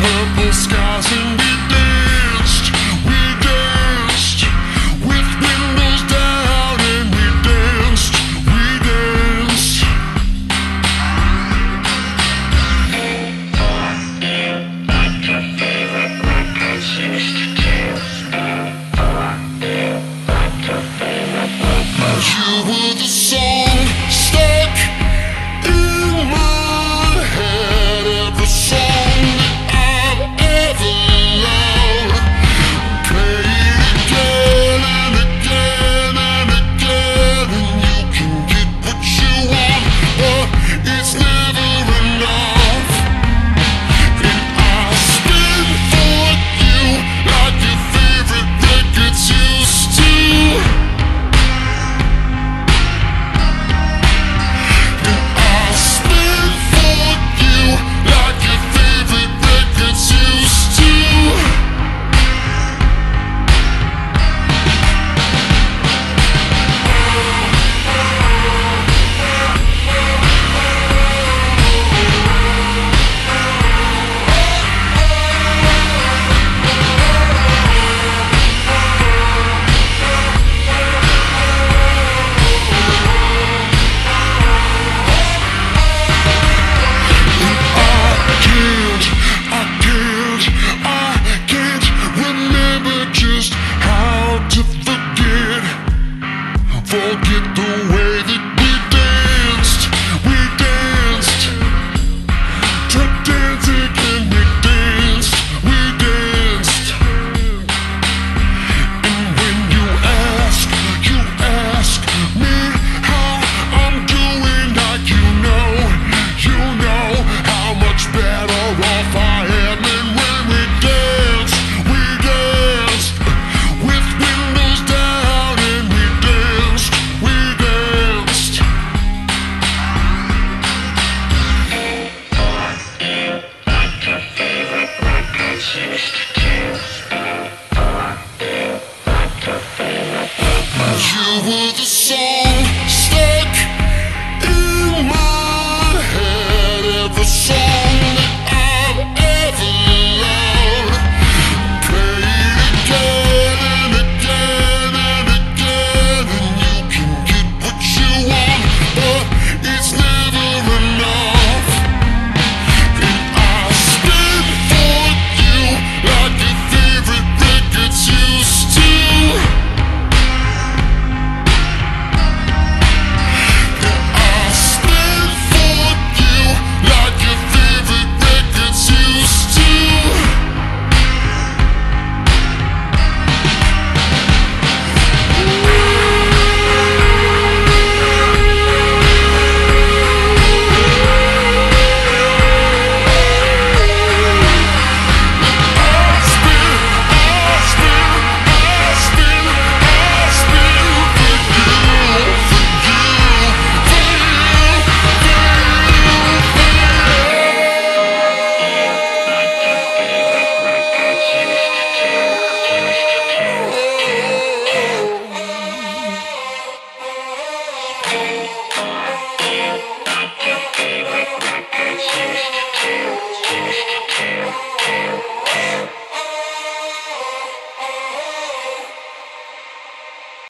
purple skies in the day. 示